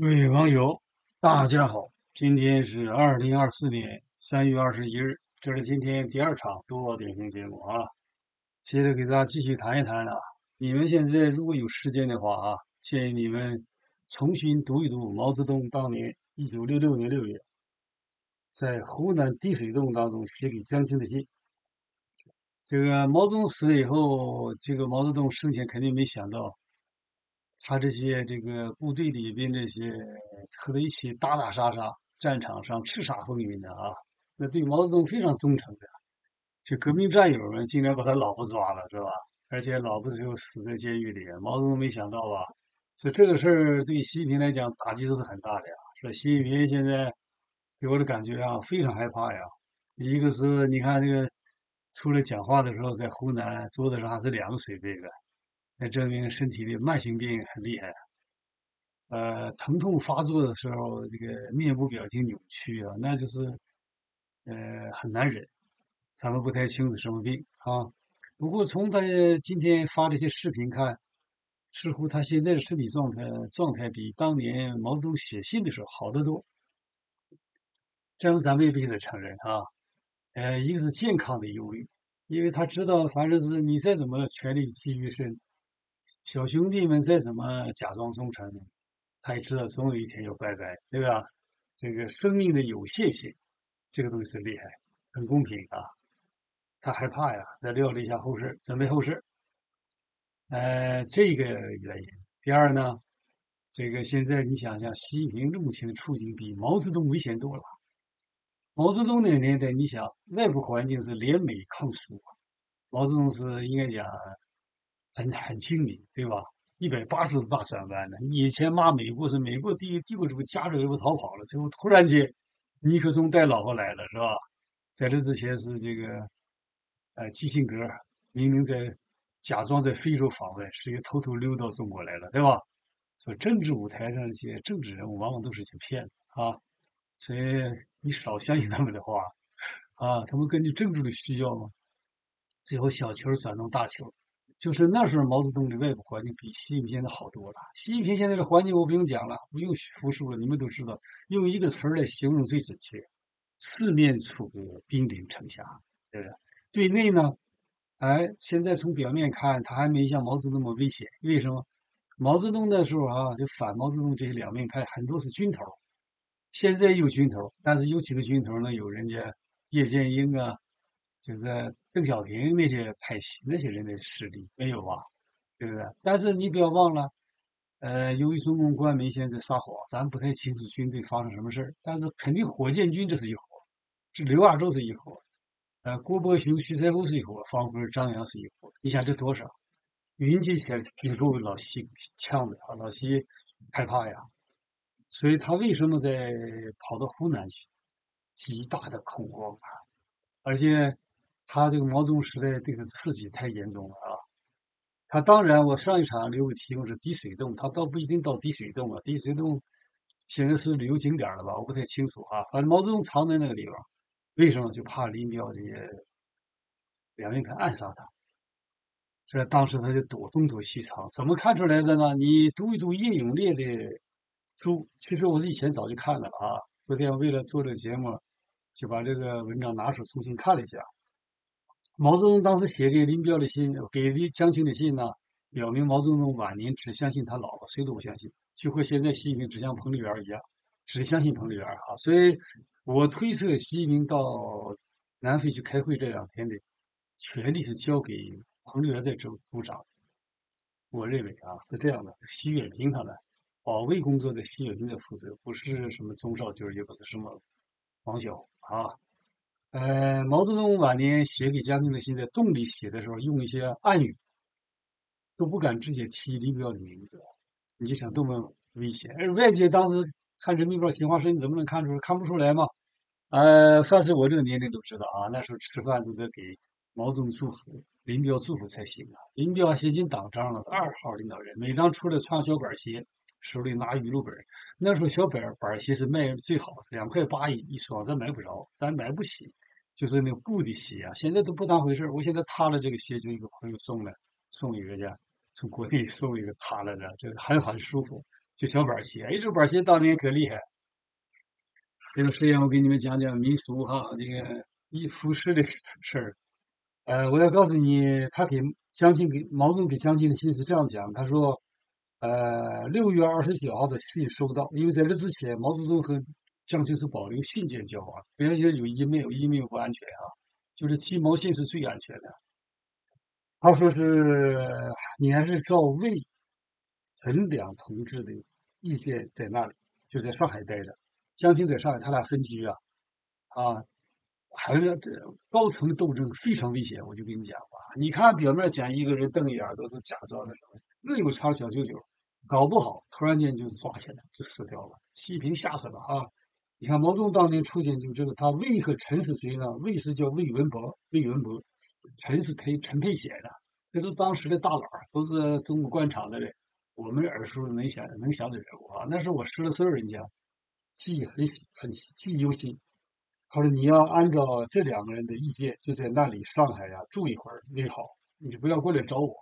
各位网友，大家好！今天是二零二四年三月二十一日，这是今天第二场读报点评节目啊。接着给大家继续谈一谈啊，你们现在如果有时间的话啊，建议你们重新读一读毛泽东当年一九六六年六月在湖南滴水洞当中写给江青的信。这个毛泽东死了以后，这个毛泽东生前肯定没想到。他这些这个部队里边这些和他一起打打杀杀，战场上叱咤风云的啊，那对毛泽东非常忠诚的，这革命战友们竟然把他老婆抓了，是吧？而且老婆最后死在监狱里，毛泽东没想到吧？所以这个事儿对习近平来讲打击是很大的呀。说习近平现在给我的感觉啊，非常害怕呀。一个是你看这个出来讲话的时候，在湖南桌子上还是两个水杯的。那证明身体的慢性病很厉害，呃，疼痛发作的时候，这个面部表情扭曲啊，那就是，呃，很难忍。咱们不太清楚什么病啊。不过从他今天发这些视频看，似乎他现在的身体状态状态比当年毛泽东写信的时候好得多。这样咱们也必须得承认啊。呃，一个是健康的忧虑，因为他知道，反正是你再怎么权力基于身。小兄弟们再怎么假装忠诚，他也知道总有一天要拜拜，对吧？这个生命的有限性，这个东西是厉害，很公平啊。他害怕呀，再料理一下后事，准备后事。呃，这个原因。第二呢，这个现在你想想，习近平目前的处境比毛泽东危险多了。毛泽东那个年代，你想外部环境是联美抗苏，毛泽东是应该讲。很很精明，对吧？一百八十度大转弯的。你以前骂美国是美国帝帝国主义夹着尾巴逃跑了，最后突然间尼克松带老婆来了，是吧？在这之前是这个，呃，基辛格明明在假装在非洲访问，实际偷偷溜到中国来了，对吧？所以政治舞台上一些政治人物往往都是些骗子啊，所以你少相信他们的话啊，他们根据政治的需要嘛，最后小球转动大球。就是那时候毛泽东的外部环境比习近平现在好多了。习近平现在的环境我不用讲了，不用复述了，你们都知道。用一个词儿来形容最准确：四面楚歌，兵临城下，对不对？对内呢，哎，现在从表面看，他还没像毛泽东那么危险。为什么？毛泽东那时候啊，就反毛泽东这些两面派很多是军头，现在有军头，但是有几个军头呢？有人家叶剑英啊。就是邓小平那些派系那些人的势力没有啊，对不对？但是你不要忘了，呃，由于中共官媒现在撒谎，咱不太清楚军队发生什么事儿。但是肯定火箭军这是一伙，这刘亚洲是一伙，呃，郭伯雄、徐才厚是一伙，方辉、张扬是一伙。你想这多少？云集起来也够老习呛的啊！老习害怕呀，所以他为什么在跑到湖南去？极大的恐慌啊，而且。他这个毛泽东时代对他刺激太严重了啊！他当然，我上一场留给提供是滴水洞，他倒不一定到滴水洞啊。滴水洞现在是旅游景点了吧？我不太清楚啊。反正毛泽东藏在那个地方，为什么？就怕林彪这些两面派暗杀他。这当时他就躲东躲西藏，怎么看出来的呢？你读一读叶永烈的书，其实我是以前早就看了啊。昨天为了做这个节目，就把这个文章拿出重新看了一下。毛泽东当时写给林彪的信，给的江青的信呢，表明毛泽东晚年只相信他老婆，谁都不相信，就和现在习近平只像彭丽媛一样，只相信彭丽媛啊。所以，我推测习近平到南非去开会这两天的权力是交给彭丽媛在主主掌。我认为啊是这样的，习远平他们保卫工作在习远平在负责，不是什么钟少军，也不是什么王晓啊。呃，毛泽东晚年写给江青的信，在洞里写的时候，用一些暗语，都不敢直接提林彪的名字，你就想多么危险。而外界当时看《人民日报》新华社，你怎么能看出来？看不出来吗？呃，凡是我这个年龄都知道啊，那时候吃饭都得给毛泽东祝福、林彪祝福才行啊。林彪先进党章了，是二号领导人，每当出来穿小板鞋，手里拿语录本。那时候小板板鞋是卖最好的，两块八一一双，咱买不着，咱买不起。就是那个布的鞋啊，现在都不当回事我现在塌了这个鞋，就一个朋友送的，送一个家，从国内 送一个塌了的，这个很很舒服。就小板鞋。哎，这板鞋当年可厉害。这个实验我给你们讲讲民俗哈，这个衣服饰的 事儿。呃，我要告诉你，他给江青给毛泽东给江青的信是这样讲，他说，呃，六月二十九号的信收到，因为在这之前，毛泽东和江青是保留信件交往，不要现在有 email，email 不安全啊，就是鸡毛信是最安全的。他说是你还是照魏存两同志的意见在那里，就在上海待着。江青在上海，他俩分居啊，啊，还有这高层斗争非常危险。我就跟你讲吧，你看表面讲一个人瞪眼都是假装的，那有长小九九，搞不好突然间就抓起来就死掉了。西平吓死了啊！你看毛泽东当年出现就这个，他魏和陈是谁呢？魏是叫魏文博，魏文博，陈是陈陈佩显的，这都当时的大佬，都是中国官场的人，我们耳熟能详能详的人物啊。那是我十来岁人家。记忆很很记忆犹新。他说：“你要按照这两个人的意见，就在那里上海呀住一会儿为好，你就不要过来找我。”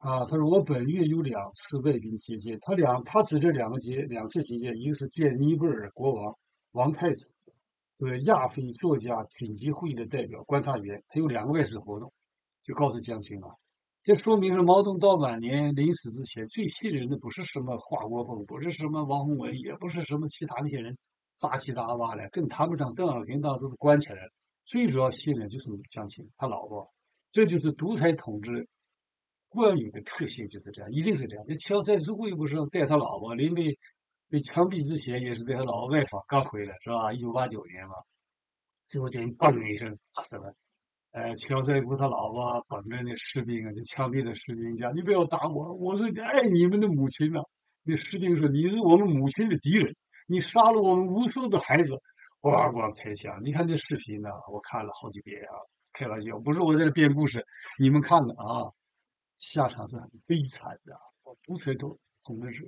啊，他说：“我本月有两次外宾接见，他两他指这两个接两次接见，一个是见尼泊尔国王王太子和亚非作家紧急会议的代表观察员，他有两个外事活动，就告诉江青了。”这说明是毛泽东到晚年临死之前最信任的不是什么华国锋，不是什么王洪文，也不是什么其他那些人杂七杂八的，更谈不上邓小平当时都关起来了。最主要信任就是江青他老婆，这就是独裁统治惯有的特性，就是这样，一定是这样。那乔塞斯会不是带他老婆临被被枪毙之前，也是带他老婆外访刚回来，是吧？一九八九年嘛，最后就嘣一声打死了。呃，乔塞夫他老婆捧着那士兵啊，就枪毙的士兵讲：“你不要打我，我是爱你们的母亲呐。”那士兵说：“你是我们母亲的敌人，你杀了我们无数的孩子。”咣咣开枪！你看这视频呢，我看了好几遍啊。开玩笑，不是我在这编故事，你们看了啊，下场是很悲惨的。我独裁统统治者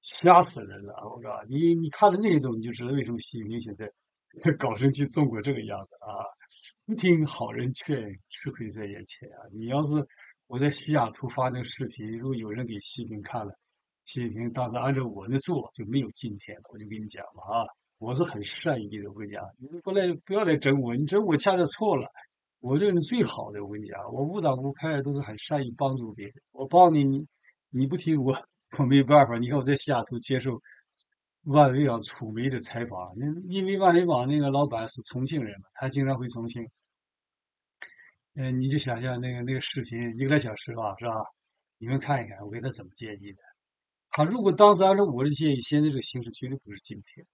吓死人了！我告诉你，你看了那一段，你就知道为什么习近平现在。搞成去中国这个样子啊！不听好人劝，吃亏在眼前啊！你要是我在西雅图发那个视频，如果有人给习近平看了，习近平当时按照我的做，就没有今天了。我就跟你讲了啊，我是很善意的。我跟你讲，你不来不要来整我，你整我恰恰错了。我这个人最好的，我跟你讲，我无党无派都是很善于帮助别人。我帮你，你你不听我，我没办法。你看我在西雅图接受。万维网储媒的采访，因因为万维网那个老板是重庆人嘛，他经常回重庆。嗯，你就想象那个那个视频一个来小时吧，是吧？你们看一看，我给他怎么建议的。他如果当时按照我的建议，现在这个形势绝对不是今天，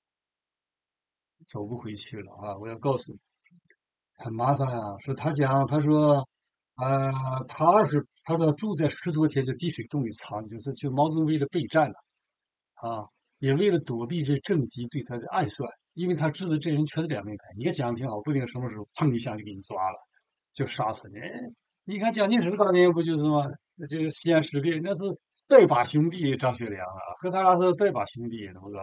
走不回去了啊！我要告诉你，很麻烦啊。说他讲，他说，啊，他二是他说住在十多天的滴水洞里藏，就是就毛泽东为了备战了，啊。也为了躲避这政敌对他的暗算，因为他知道这人全是两面派。你看蒋挺好，不定什么时候砰一下就给你抓了，就杀死你。你看蒋介石当年不就是吗？那这个西安事变，那是拜把兄弟张学良啊，和他俩是拜把兄弟。怎么着，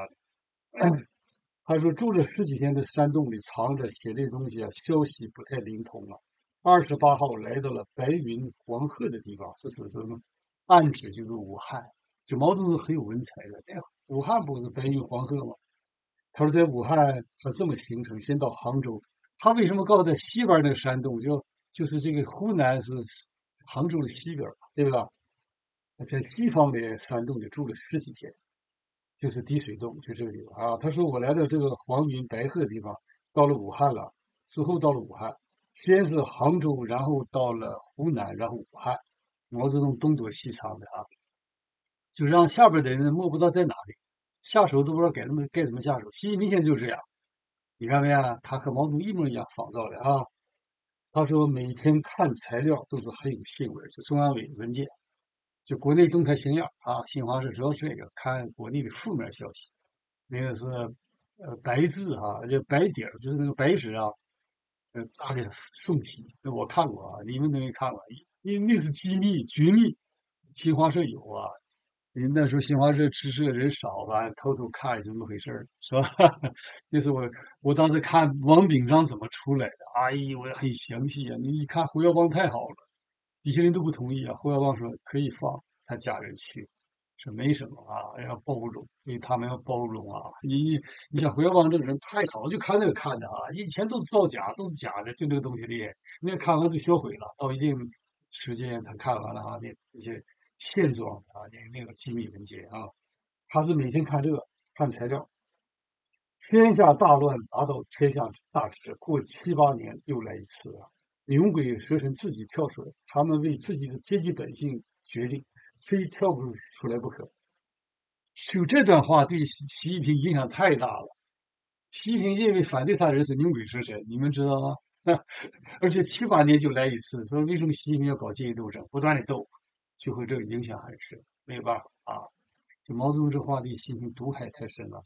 他说住了十几天的山洞里藏着，写这东西啊，消息不太灵通啊。二十八号来到了白云黄鹤的地方，是指什么？暗指就是武汉。就毛泽东很有文采的，哎，武汉不是白云黄鹤吗？他说在武汉他这么形成，先到杭州。他为什么告诉在西边那个山洞？就就是这个湖南是杭州的西边，对吧？在西方的山洞里住了十几天，就是滴水洞，就这个地方啊。他说我来到这个黄云白鹤地方，到了武汉了，之后到了武汉，先是杭州，然后到了湖南，然后武汉。毛泽东东躲西藏的啊。就让下边的人摸不到在哪里，下手都不知道该怎么该怎么下手。习近平现在就是这样，你看没啊？他和毛泽东一模一样仿造的啊。他说每天看材料都是很有兴味，就中央委文件，就国内动态新样啊。新华社主要是这个看国内的负面消息，那个是呃白字啊，就白底儿，就是那个白纸啊，呃大的宋体。那我看过啊，你们都没看过，因为那是机密绝密，新华社有啊。你那时候新华社支持的人少吧？偷偷看怎么回事儿，是吧？那是我我当时看王炳章怎么出来的，哎呦，我很详细啊！你一看胡耀邦太好了，底下人都不同意啊。胡耀邦说可以放他家人去，说没什么啊，要包容，因为他们要包容啊。你你你想胡耀邦这个人太好，就看那个看的啊，以前都是造假，都是假的，就这个东西厉害。那个看完就销毁了，到一定时间他看完了啊，那那些现状啊，那那个机密文件啊，他是每天看这个看材料。天下大乱，达到天下大治，过七八年又来一次啊！牛鬼蛇神自己跳出来，他们为自己的阶级本性决定，非跳不出来不可。就这段话对习近平影响太大了。习近平认为反对他的人是牛鬼蛇神，你们知道吗？而且七八年就来一次，说为什么习近平要搞阶级斗争，不断的斗，就会这个影响很深，没有办法啊。就毛泽东这话对习近平毒害太深了。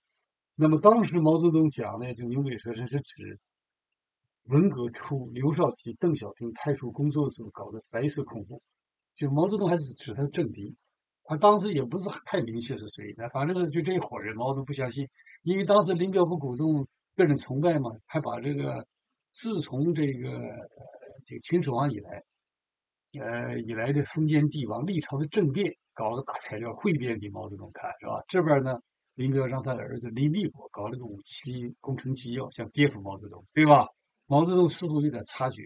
那么当时毛泽东讲的就牛鬼蛇神是指文革初刘少奇、邓小平派出工作组搞的白色恐怖，就毛泽东还是指他的政敌，他当时也不是太明确是谁，那反正是就这一伙人，毛泽东不相信，因为当时林彪不鼓动个人崇拜嘛，还把这个自从这个这个秦始皇以来，呃以来的封建帝王历朝的政变搞了大材料汇编给毛泽东看，是吧？这边呢。林彪让他的儿子林立国搞了个武器工程纪要，想颠覆毛泽东，对吧？毛泽东似乎有点察觉，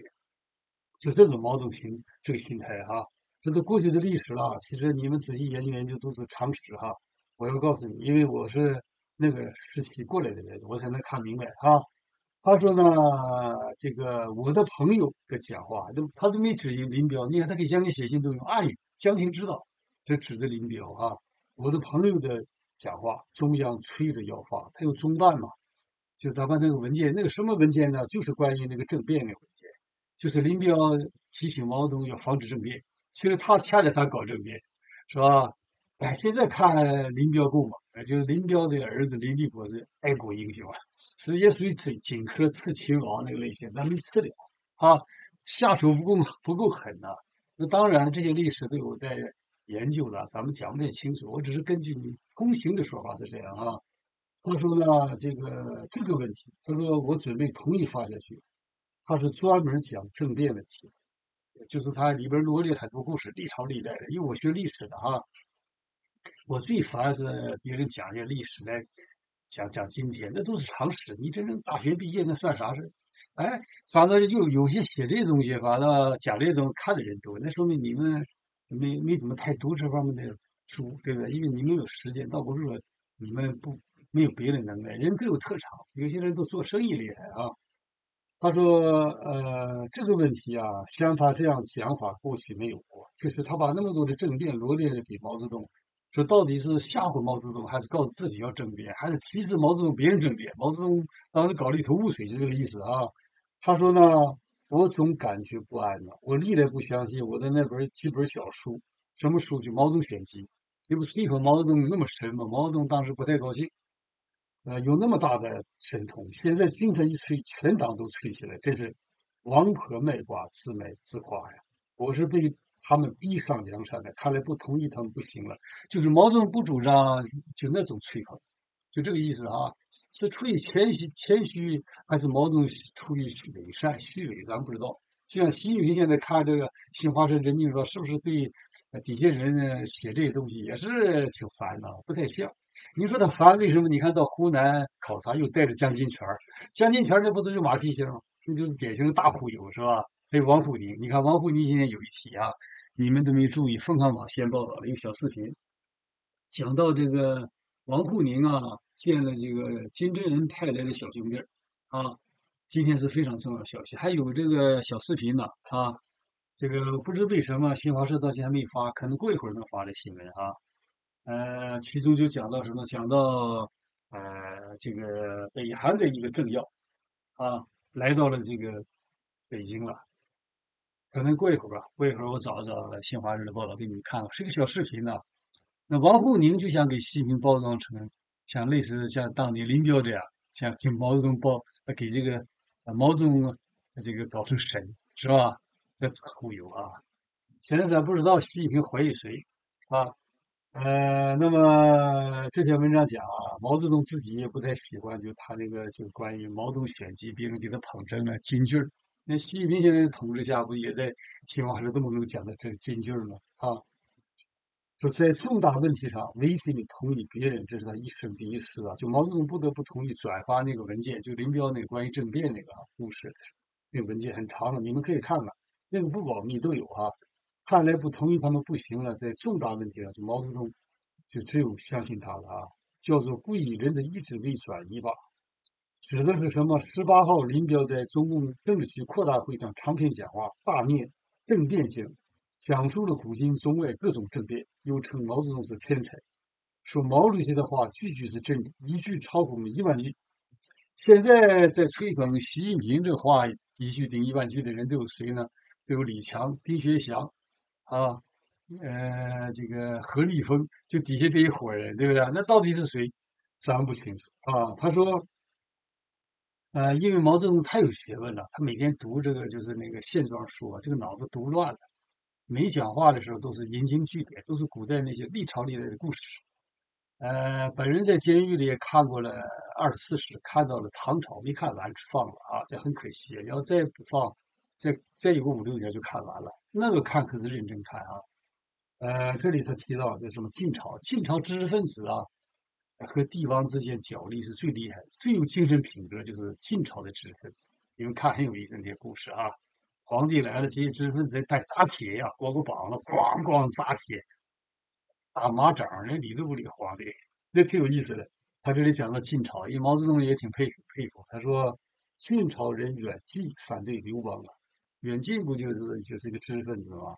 就这种毛泽东心这个心态哈，这都过去的历史了。其实你们仔细研究研究都是常识哈。我要告诉你，因为我是那个时期过来的人，我才能看明白哈。他说呢，这个我的朋友的讲话都他都没指引林彪，你看他给江青写信都用暗语，江青知道这指的林彪哈。我的朋友的。讲话，中央催着要发，他有中办嘛？就咱们那个文件，那个什么文件呢？就是关于那个政变的文件，就是林彪提醒毛泽东要防止政变。其实他恰恰他搞政变，是吧？哎，现在看林彪够嘛？就是林彪的儿子林立国是爱国英雄啊，是也属于荆荆轲刺秦王那个类型，但没刺了啊，下手不够不够狠呐。那当然，这些历史都有在。研究了，咱们讲不太清楚。我只是根据你公行的说法是这样啊。他说呢，这个这个问题，他说我准备同意发下去。他是专门讲政变问题，就是他里边罗列很多故事，历朝历代的。因为我学历史的哈，我最烦是别人讲些历史来讲讲今天，那都是常识。你真正大学毕业那算啥事哎，反正有有些写这东西，反正讲这东西看的人多，那说明你们。没没怎么太读这方面的书，对不对？因为你们有时间，倒不是说你们不没有别的能耐，人各有特长。有些人都做生意厉害啊。他说：“呃，这个问题啊，像他这样讲法，过去没有过。就是他把那么多的政变罗列给毛泽东，说到底是吓唬毛泽东，还是告诉自己要政变，还是提示毛泽东别人政变？毛泽东当时搞了一头雾水，就这个意思啊。”他说呢。我总感觉不安呢。我历来不相信我的那本几本小书，什么书？就《毛泽东选集》，这不是一口毛泽东那么神吗？毛泽东当时不太高兴，呃，有那么大的神通，现在军他一吹，全党都吹起来，这是王婆卖瓜，自卖自夸呀！我是被他们逼上梁山的，看来不同意他们不行了。就是毛泽东不主张，就那种吹捧。就这个意思啊，是出于谦虚谦虚，还是毛泽东出于伪善虚伪？咱不知道。就像习近平现在看这个新华社人民说，是不是对底下人写这些东西也是挺烦的？不太像。你说他烦，为什么？你看到湖南考察又带着江金泉江金泉那不都是马屁精吗？那就是典型的大忽悠，是吧？还有王沪宁，你看王沪宁今天有一题啊，你们都没注意，凤凰网先报道了一个小视频，讲到这个王沪宁啊。见了这个金正恩派来的小兄弟啊，今天是非常重要的消息。还有这个小视频呢啊，这个不知为什么新华社到现在没发，可能过一会儿能发这新闻啊。呃，其中就讲到什么？讲到呃，这个北韩的一个政要啊，来到了这个北京了。可能过一会儿吧，过一会儿我找一找新华社的报道给你们看，是个小视频呢。那王沪宁就想给习近平包装成。像类似像当年林彪这样，像给毛泽东包，给这个毛泽东这个搞成神是吧？那忽悠啊！现在咱不知道习近平怀疑谁啊？呃，那么这篇文章讲啊，毛泽东自己也不太喜欢，就他那个就关于毛泽东选集，别人给他捧成了金句儿。那习近平现在统治下，不也在新华社这么能讲的这金句儿吗？啊？说在重大问题上违心的同意别人，这是他一生第一次啊！就毛泽东不得不同意转发那个文件，就林彪那个关于政变那个故事，那个文件很长的，你们可以看看，那个不保密都有哈。看来不同意他们不行了，在重大问题上，就毛泽东就只有相信他了啊！叫做不以人的意志为转移吧，指的是什么？十八号，林彪在中共政治局扩大会上长篇讲话，大念政变经。讲述了古今中外各种政变，又称毛泽东是天才，说毛主席的话句句是真理，一句超过一万句。现在在吹捧习近平这话一句顶一万句的人都有谁呢？都有李强、丁薛祥啊，呃，这个何立峰，就底下这一伙人，对不对？那到底是谁？咱不清楚啊。他说，呃，因为毛泽东太有学问了，他每天读这个就是那个线装书啊，这个脑子读乱了。没讲话的时候都是引经据典，都是古代那些历朝历代的故事。呃，本人在监狱里也看过了二十四史，看到了唐朝，没看完放了啊，这很可惜。要再不放，再再有个五六年就看完了。那个看可是认真看啊。呃，这里他提到这什么晋朝，晋朝知识分子啊和帝王之间角力是最厉害、最有精神品格，就是晋朝的知识分子。你们看很有意思那些故事啊。皇帝来了，这些知识分子在打铁呀，光个膀子咣咣砸铁，打马掌，人理都不理皇帝，那挺有意思的。他这里讲到晋朝，因为毛泽东也挺佩服佩服。他说晋朝人远近反对刘邦啊，远近不就是就是一个知识分子吗？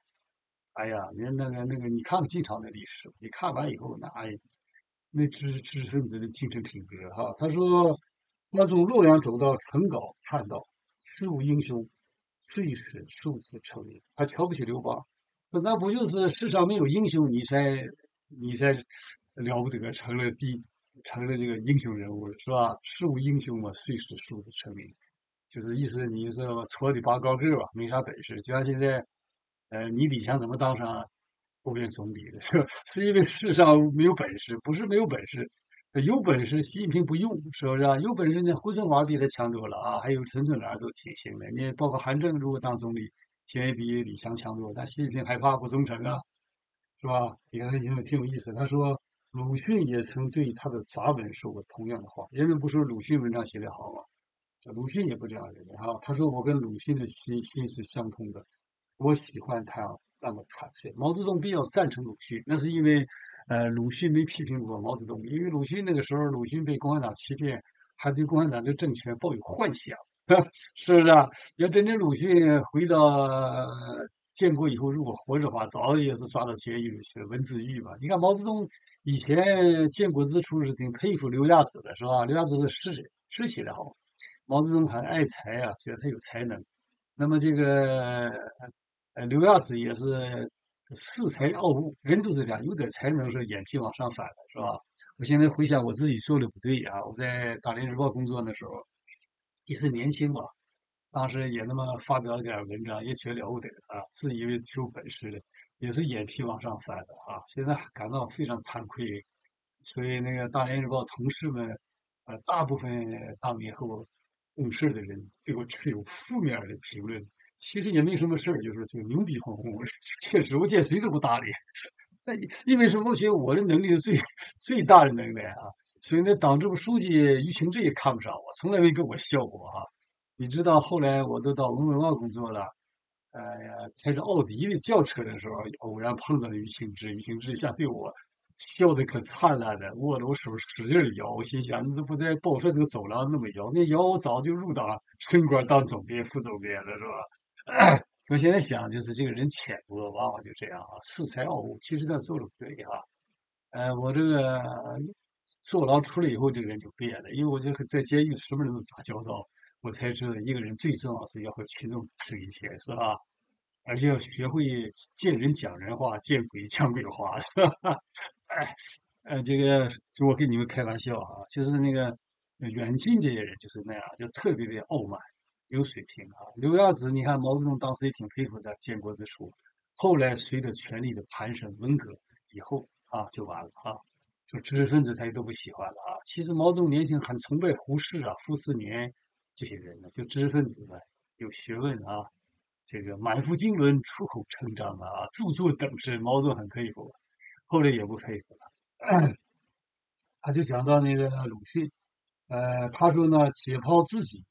哎呀，你那个那个，你看看晋朝的历史，你看完以后，那哎，那知知识分子的精神品格哈。他说他从洛阳走到成皋，看到事物英雄。遂使数字成名，他瞧不起刘邦，说那不就是世上没有英雄，你才你才了不得，成了第成了这个英雄人物了，是吧？事无英雄嘛，遂使数字成名，就是意思你是矬的拔高个吧，没啥本事。就像现在，呃，你李强怎么当上国务院总理的？是是因为世上没有本事，不是没有本事。有本事，习近平不用，是不是啊？有本事呢，胡春华比他强多了啊！还有陈春兰都挺行的。你包括韩正，如果当总理，现在比李强强多了。但习近平害怕不忠诚啊，是吧？你看他挺挺有意思。他说，鲁迅也曾对他的杂文说过同样的话。人们不说鲁迅文章写得好吗？鲁迅也不这样认为哈。他说，我跟鲁迅的心心是相通的，我喜欢他那么坦率。毛泽东比较赞成鲁迅，那是因为。呃，鲁迅没批评过毛泽东，因为鲁迅那个时候，鲁迅被共产党欺骗，还对共产党的政权抱有幻想，是不是啊？要真正鲁迅回到建国以后，如果活着的话，早也是抓到监狱里去了，文字狱吧。你看毛泽东以前建国之初是挺佩服刘亚子的，是吧？刘亚子是诗人，诗写得好，毛泽东很爱才啊，觉得他有才能。那么这个呃，刘亚子也是。恃才傲物，人都是这样，有点才能是眼皮往上翻的，是吧？我现在回想我自己做的不对啊！我在《大连日报》工作的时候，也是年轻嘛，当时也那么发表点文章，也觉得了不得啊，自以为挺有本事的，也是眼皮往上翻的啊！现在感到非常惭愧，所以那个《大连日报》同事们，呃，大部分当年和我共事的人，对我持有负面的评论。其实也没什么事儿，就是就牛逼哄哄。确实，我见谁都不搭理。那因为什么？我觉得我的能力是最最大的能耐啊。所以那党支部书记于清志也看不上我，从来没跟我笑过哈。你知道后来我都到文文茂工作了，哎呀，开着奥迪的轿车的时候，偶然碰到了于清志，于清志一下对我笑得可灿烂了，握着我手使劲摇。我心想，你这不在报社那个走廊那么摇？那摇我早就入党升官当总编、副总编了，是吧？我现在想，就是这个人浅薄，往往就这样啊，恃才傲物。其实他做的不对哈。呃，我这个坐牢出来以后，这个人就变了，因为我这个在监狱什么人都打交道，我才知道一个人最重要是要和群众打成一片，是吧？而且要学会见人讲人话，见鬼讲鬼话，是吧？哎，呃，这个就我跟你们开玩笑啊，就是那个远近这些人就是那样，就特别的傲慢。有水平啊！刘亚子，你看毛泽东当时也挺佩服他，建国之初，后来随着权力的攀升，文革以后啊，就完了啊。就知识分子他也都不喜欢了啊。其实毛泽东年轻很崇拜胡适啊、傅斯年这些人呢，就知识分子呢，有学问啊，这个满腹经纶、出口成章啊，著作等身，毛泽东很佩服。后来也不佩服了。他就讲到那个鲁迅，呃，他说呢，解剖自己，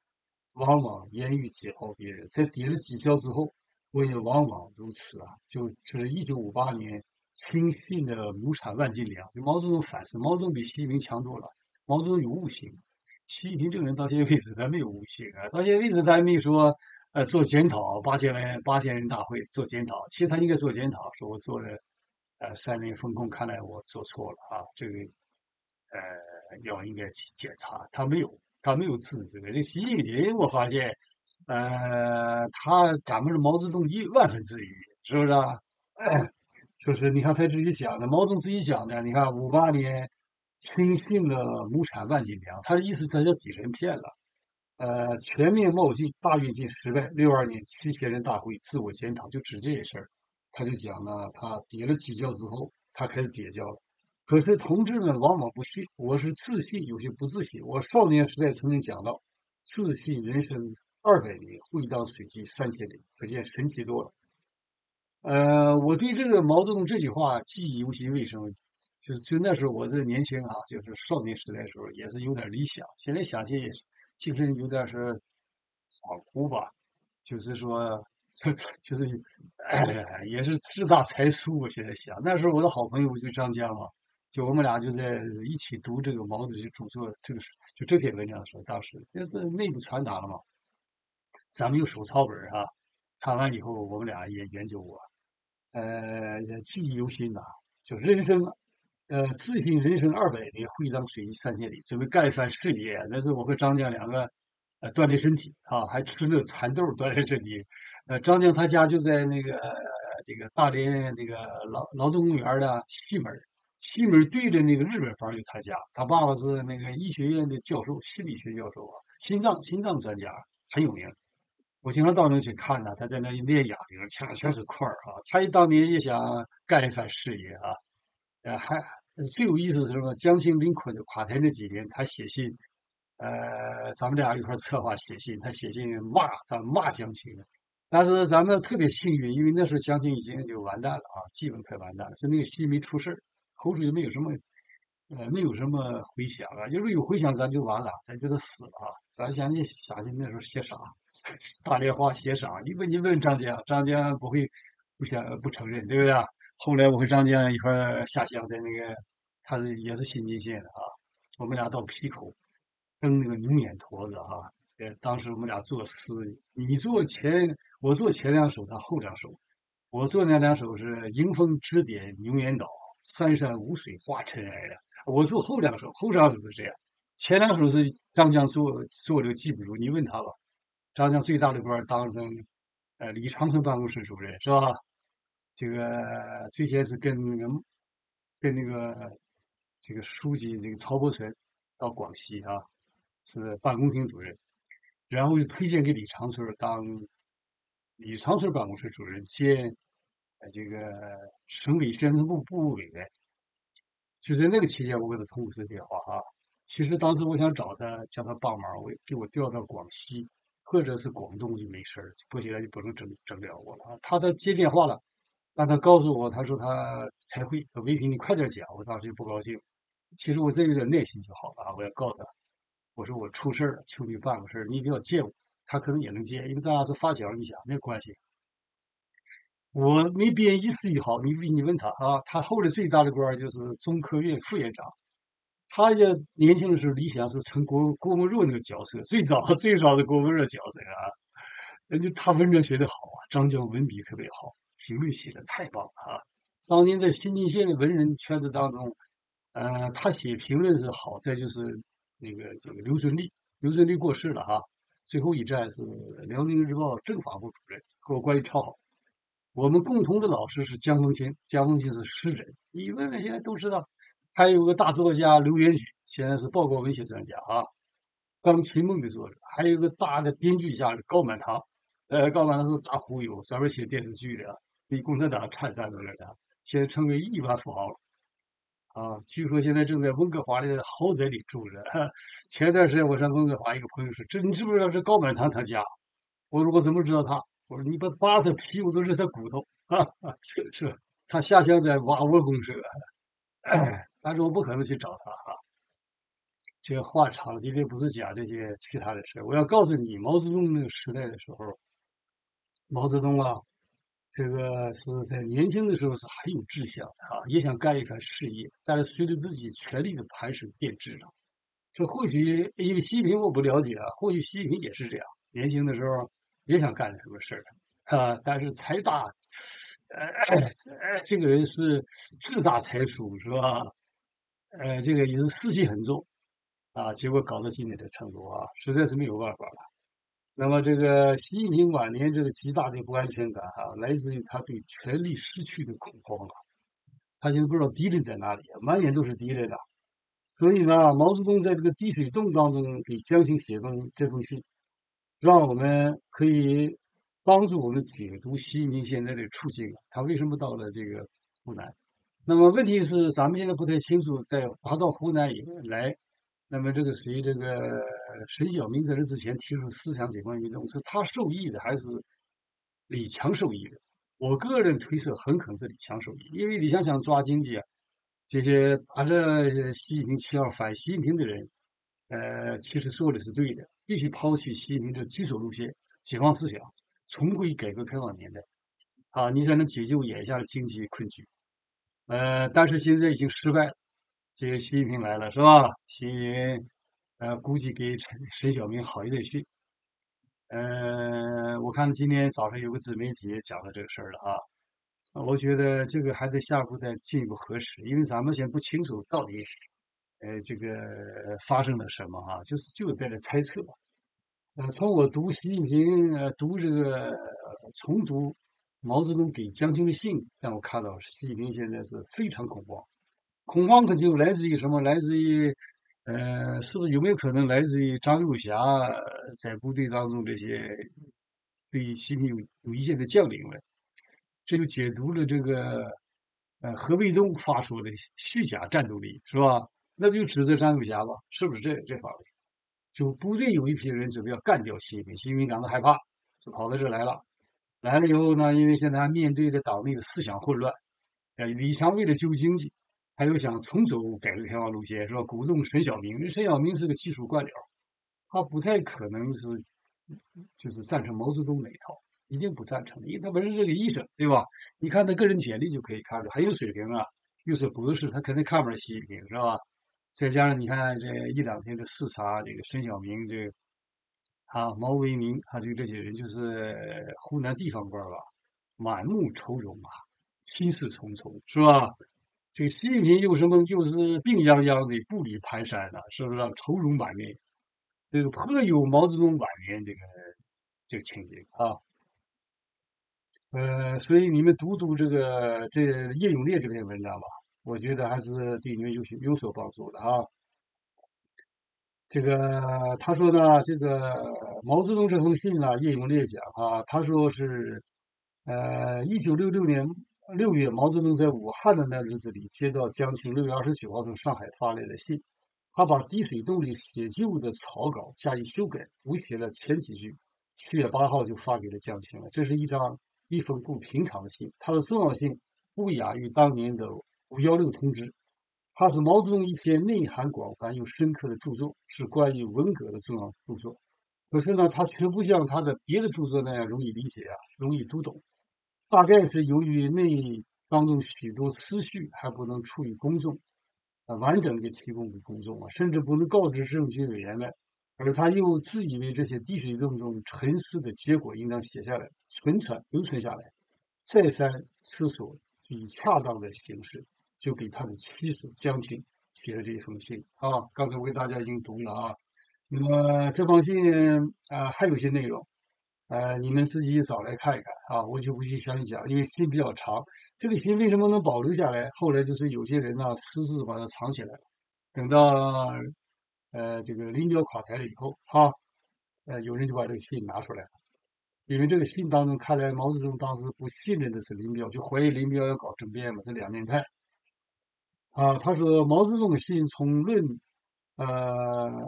往往严于解剖别人。在跌了几跤之后，我也往往如此啊。就就是一九五八年，轻信的亩产万斤粮，毛泽东反思，毛泽东比习近平强多了。毛泽东有悟性，习近平这个人到现在为止他没有悟性啊，到现在为止他还没说。呃，做检讨，八千万八千人大会做检讨，其实他应该做检讨，说我做了呃三年风控，看来我做错了啊，这个呃要应该去检查。他没有，他没有自知这习近平，我发现呃他赶不上毛泽东一万分之一，是不是啊？说是你看他自己讲的，毛泽东自己讲的，你看五八年轻信了亩产万斤粮，他的意思他叫底人骗了。呃，全面冒进，大跃进失败。六二年七千人大会自我检讨，就指这些事儿。他就讲呢，他跌了几跤之后，他开始跌跤了。可是同志们往往不信，我是自信，有些不自信。我少年时代曾经讲到，自信人生二百年，会当水击三千里，可见神奇多了。呃，我对这个毛泽东这句话记忆犹新。为什么？就是就那时候我这年轻啊，就是少年时代的时候，也是有点理想。现在想起也是。精神有点是恍惚吧，就是说，就是，也是志大才疏。我现在想，那时候我的好朋友不就张江嘛，就我们俩就在一起读这个毛主席著作这个就这篇文章的时候，当时也是内部传达了嘛，咱们有手抄本啊，看完以后我们俩也研究过，呃，也记忆犹新呐，就人生。呃，自信人生二百里，会当水击三千里，准备干一番事业。那是我和张江两个，呃，锻炼身体啊，还吃那蚕豆锻炼身体。呃，张江他家就在那个这个大连那个劳劳动公园的西门，西门对着那个日本房就他家。他爸爸是那个医学院的教授，心理学教授啊，心脏心脏专家很有名。我经常到那去看他，他在那练哑铃，全全是块儿啊。他一当年也想干一番事业啊。呃，还最有意思是什么？江青临困的垮台那几年，他写信，呃，咱们俩一块策划写信，他写信骂咱骂江青。但是咱们特别幸运，因为那时候江青已经就完蛋了啊，基本快完蛋了，就那个信没出事儿，后续也没有什么，呃，没有什么回响啊。要是有回响，咱就完了，咱就得死了啊。咱想你想起那时候写啥，大连话写啥？你问你问张江，张江不会不想不承认，对不对？后来我和张江一块下乡，在那个他是也是新津县的啊，我们俩到皮口蹬那个牛眼驼子啊。呃，当时我们俩作诗，你做前，我做前两首，他后两首。我做那两首是迎风指点牛撵岛，三山无水化尘埃的。我做后两首，后两首是这样。前两首是张江做做的记不住，你问他吧。张江最大的官当成呃李长春办公室主任是吧？这个最先是跟那个跟那个这个书记这个曹伯存到广西啊，是办公厅主任，然后就推荐给李长春当李长春办公室主任兼这个省委宣传部部委员。就在那个期间，我给他通过这电话啊。其实当时我想找他叫他帮忙，我给我调到广西或者是广东就没事儿，不行就不能整整了我了。他他接电话了。让他告诉我，他说他开会，唯平你快点讲。我当时就不高兴。其实我再有点耐心就好了啊！我要告诉他，我说我出事了，求你办个事儿，你一定要借我。他可能也能接，因为咱俩是发小，你想那关系。我没编一丝一毫，你你问他啊，他后来最大的官就是中科院副院长。他也年轻的时候理想是成郭郭沫若那个角色，最早最早的郭沫若角色啊。人家他文章写得好啊，张江文笔特别好。评论写的太棒了啊！当年在新津县的文人圈子当中，呃，他写评论是好在就是那个这个刘遵立，刘遵立过世了哈。最后一站是辽宁日报政法部主任，和我关系超好。我们共同的老师是江风清，江风清是诗人，你问问现在都知道。还有个大作家刘元举，现在是报告文学专家啊，《钢琴梦》的作者。还有个大的编剧家高满堂，呃，高满堂是大忽悠，专门写电视剧的。比共产党差三多了的，现在成为亿万富豪了，啊！据说现在正在温哥华的豪宅里住着。前段时间我上温哥华，一个朋友说：“这你知不知道这高满堂他家？”我说：“我怎么知道他？”我说：“你把扒他皮，我都认他骨头。”哈哈，是？他下乡在瓦窝公社，但是我不可能去找他哈。这个话长，今天不是讲这些其他的事我要告诉你，毛泽东那个时代的时候，毛泽东啊，这个是在年轻的时候是很有志向的啊，也想干一番事业，但是随着自己权力的盘升变质了。这或许因为习近平我不了解啊，或许习近平也是这样，年轻的时候也想干点什么事儿啊，但是财大，呃，这个人是志大才疏是吧？呃，这个也是私气很重。啊，结果搞到今天的程度啊，实在是没有办法了。那么，这个习近平晚年这个极大的不安全感啊，来自于他对权力失去的恐慌啊。他现在不知道敌人在哪里，满眼都是敌人啊。所以呢，毛泽东在这个滴水洞当中给江青写封这封信，让我们可以帮助我们解读习近平现在的处境。他为什么到了这个湖南？那么问题是，咱们现在不太清楚，在划到湖南以来。那么这个谁？这个沈晓明在这之前提出思想解放运动，是他受益的还是李强受益的？我个人推测，很可能是李强受益，因为李强想抓经济啊，这些打着习近平旗号反习近平的人，呃，其实说的是对的，必须抛弃习近平的基础路线，解放思想，重归改革开放年代，啊，你才能解救眼下的经济困局。呃，但是现在已经失败了。这个习近平来了是吧？习近平，呃，估计给陈沈小明好一顿训。呃，我看今天早上有个自媒体也讲了这个事儿了啊。我觉得这个还得下一步再进一步核实，因为咱们现在不清楚到底，呃，这个发生了什么啊？就是就在这猜测。呃，从我读习近平，呃，读这个重读毛泽东给江青的信，让我看到习近平现在是非常恐慌。恐慌可就来自于什么？来自于，呃，是不是有没有可能来自于张幼霞在部队当中这些对习近平有有意见的将领们？这就解读了这个，呃，何卫东发出的虚假战斗力，是吧？那不就指责张幼霞吗？是不是这这方面？就部队有一批人准备要干掉习近平，习近平感到害怕，就跑到这来了。来了以后呢，因为现在面对着党内的思想混乱，呃，李强为了救经济。还有想重走改革开放路线，是吧？鼓动沈小明，这沈小明是个技术官僚，他不太可能是就是赞成毛泽东那一套，一定不赞成，因为他本身是个医生，对吧？你看他个人简历就可以看出很有水平啊，又是博士，他肯定看不上习近平，是吧？再加上你看这一两天的视察，这个沈小明，这啊毛为民啊，就这些人就是湖南地方官吧，满目愁容啊，心事重重，是吧？这个习近平又什么又是病殃殃的，步履蹒跚的，是不是愁容满面？这个颇有毛泽东晚年这个这个情景啊。呃，所以你们读读这个这叶永烈这篇文章吧，我觉得还是对你们有些有所帮助的啊。这个他说呢，这个毛泽东这封信呢，叶永烈讲啊，他说是呃，一九六六年。六月，毛泽东在武汉的那日子里，接到江青六月二十九号从上海发来的信，他把滴水洞里写就的草稿加以修改，补写了前几句。七月八号就发给了江青了。这是一张一封不平常的信，它的重要性不亚于当年的五幺六通知。它是毛泽东一篇内涵广泛又深刻的著作，是关于文革的重要著作。可是呢，它却不像他的别的著作那样容易理解啊，容易读懂。大概是由于那当中许多思绪还不能处于公众，啊，完整的提供给公众啊，甚至不能告知政局委员们，而他又自以为这些滴水洞中沉思的结果应当写下来，存传留存下来，再三思索，以恰当的形式，就给他的妻子江青写了这一封信啊。刚才我给大家已经读了啊，那么这封信啊，还有些内容。呃，你们自己找来看一看啊，我就不去详细讲，因为信比较长。这个信为什么能保留下来？后来就是有些人呢私自把它藏起来了，等到呃这个林彪垮台了以后，哈，呃有人就把这个信拿出来了，因为这个信当中看来毛泽东当时不信任的是林彪，就怀疑林彪要搞政变嘛，是两面派。啊，他说毛泽东的信从论呃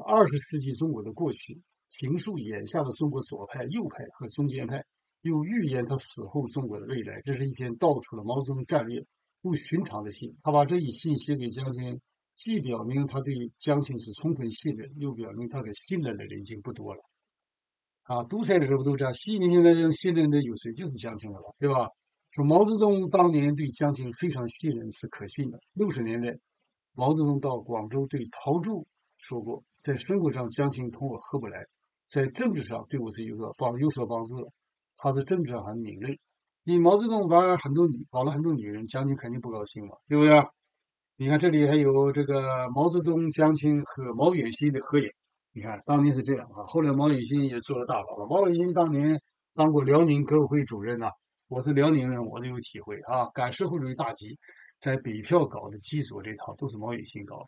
二十世纪中国的过去。评述眼下的中国左派、右派和中间派，又预言他死后中国的未来。这是一篇道出了毛泽东战略不寻常的信。他把这一信写给江青，既表明他对江青是充分信任，又表明他的信任的人已经不多了。啊，独裁的时候都这样？习近平现在这信任的有谁？就是江青了吧，对吧？说毛泽东当年对江青非常信任，是可信的。六十年代，毛泽东到广州对陶铸说过，在生活上江青同我合不来，在政治上对我是有所帮有所帮助的。他是政治上很敏锐。你毛泽东玩很多女，搞了很多女人，江青肯定不高兴嘛，对不对？你看这里还有这个毛泽东、江青和毛远新的合影。你看，当年是这样啊。后来毛远新也做了大佬了。毛远新当年当过辽宁革委会主任呐。我是辽宁人，我都有体会啊。赶社会主义大集，在北票搞的机组这套都是毛远新搞的，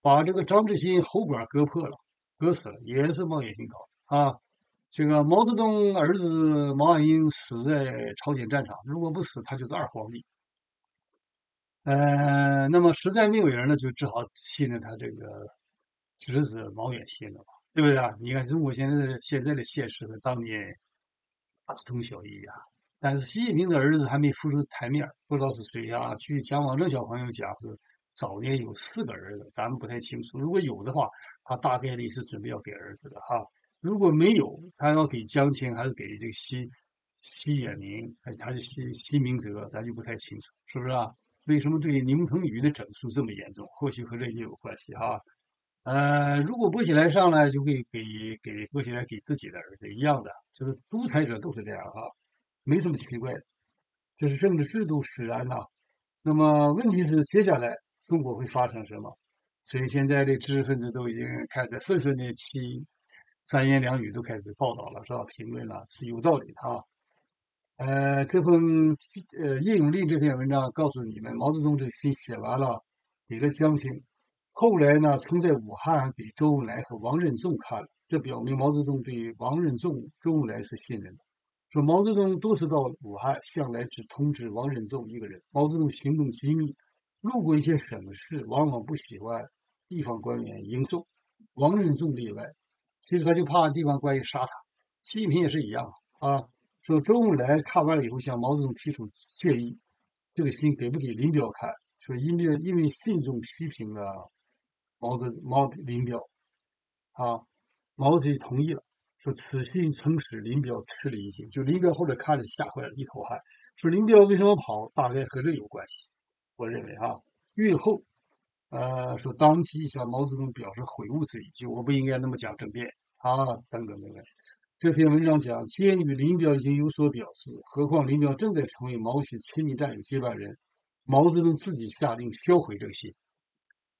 把这个张志新喉管割破了，饿死了，也是毛远新搞的啊。这个毛泽东儿子毛岸英死在朝鲜战场，如果不死，他就是二皇帝。呃，那么实在没有人了，就只好信任他这个。侄子毛远新了吧，对不对啊？你看中国现在的现在的现实和当年大同小异呀。但是习近平的儿子还没浮出台面，不知道是谁啊？据蒋往正小朋友讲是早年有四个儿子，咱们不太清楚。如果有的话，他大概率是准备要给儿子的哈。如果没有，他要给江青还是给这个西西远明，还是他是西西明泽，咱就不太清楚，是不是啊？为什么对宁腾宇的整肃这么严重？或许和这也有关系哈。呃，如果薄熙来上来，就会给给薄熙来给自己的儿子一样的，就是独裁者都是这样哈，没什么奇怪的，这是政治制度使然呐。那么问题是接下来中国会发生什么？所以现在的知识分子都已经开始纷纷的起三言两语都开始报道了，是吧？评论了是有道理的啊。呃，这封呃叶永利这篇文章告诉你们，毛泽东这信写完了，给了江青。后来呢，曾在武汉给周恩来和王任重看了，这表明毛泽东对王任重、周恩来是信任的。说毛泽东多次到武汉，向来只通知王任重一个人。毛泽东行动机密，路过一些省市，往往不喜欢地方官员迎送，王任重例外。其实他就怕地方官员杀他。习近平也是一样啊。说周恩来看完了以后，向毛泽东提出建议，这个信给不给林彪看？说因为因为信中批评了。毛泽毛林彪，啊，毛主席同意了，说此信曾使林彪吃了一惊。就林彪后来看了吓坏了，一头汗。说林彪为什么跑？大概和这有关系。我认为啊，阅后，呃，说当即向毛泽东表示悔悟之意，就我不应该那么讲政变啊，等等等等。这篇文章讲，鉴于林彪已经有所表示，何况林彪正在成为毛主席亲密战友接班人，毛泽东自己下令销毁这个信。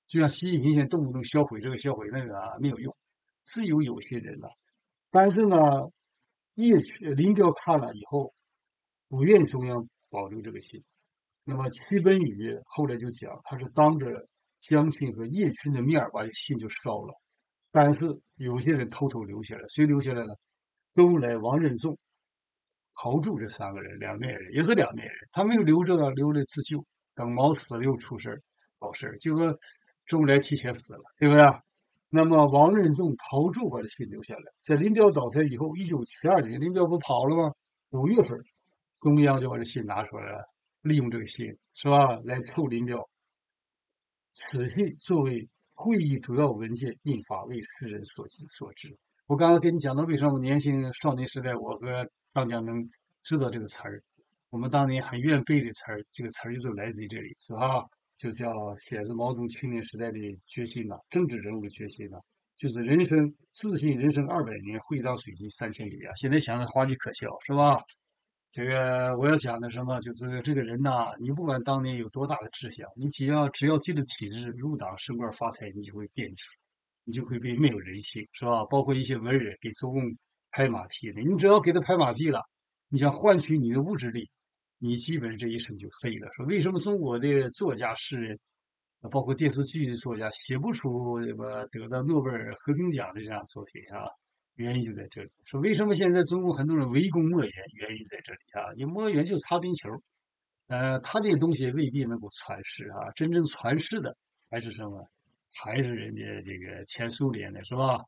就像习近平现在动不动销毁这个销毁那个啊，没有用，是有有些人了。但是呢，叶林彪看了以后，不愿中央保留这个信。那么戚本禹后来就讲，他是当着江青和叶群的面把这信就烧了。但是有些人偷偷留下来，谁留下来了？周恩来、王任重、陶铸这三个人，两面人也是两面人。他没有留着，留了自救，等毛死了又出事儿，搞事儿，就说。周恩来提前死了，对不对？那么王任重、陶铸把这信留下来，在林彪倒台以后，一九七二年，林彪不跑了吗？五月份，中央就把这信拿出来了，利用这个信是吧，来凑林彪。此信作为会议主要文件印发，为世人所知所知。我刚刚跟你讲到，为什么年轻少年时代，我和张江能知道这个词儿？我们当年很愿背的词儿，这个词儿就是来自于这里，是吧？就叫显示毛泽东青年时代的决心呐，政治人物的决心呐，就是人生自信人生二百年，会当水击三千里啊！现在想想滑稽可笑，是吧？这个我要讲的什么，就是这个人呐，你不管当年有多大的志向，你只要只要进了体制，入党升官发财，你就会变质，你就会变没有人性，是吧？包括一些文人给中共拍马屁的，你只要给他拍马屁了，你想换取你的物质力。你基本这一生就废了。说为什么中国的作家、诗人，包括电视剧的作家，写不出什么得到诺贝尔和平奖的这样作品啊？原因就在这里。说为什么现在中国很多人围攻莫言？原因在这里啊！因为莫言就擦边球，呃，他那东西未必能够传世啊。真正传世的还是什么？还是人家这个前苏联的是吧？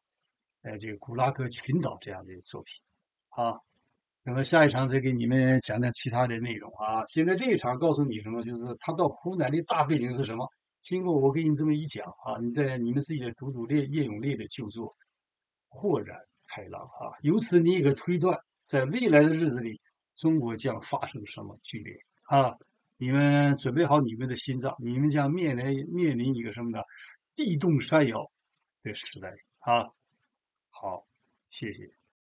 呃，这个古拉格群岛这样的作品啊。那么下一场再给你们讲讲其他的内容啊。现在这一场告诉你什么？就是他到湖南的大背景是什么？经过我给你这么一讲啊，你在你们自己的读读列叶永烈的旧作，豁然开朗啊。由此你也可推断，在未来的日子里，中国将发生什么剧烈啊？你们准备好你们的心脏，你们将面临面临一个什么呢？地动山摇的时代啊！好，谢谢。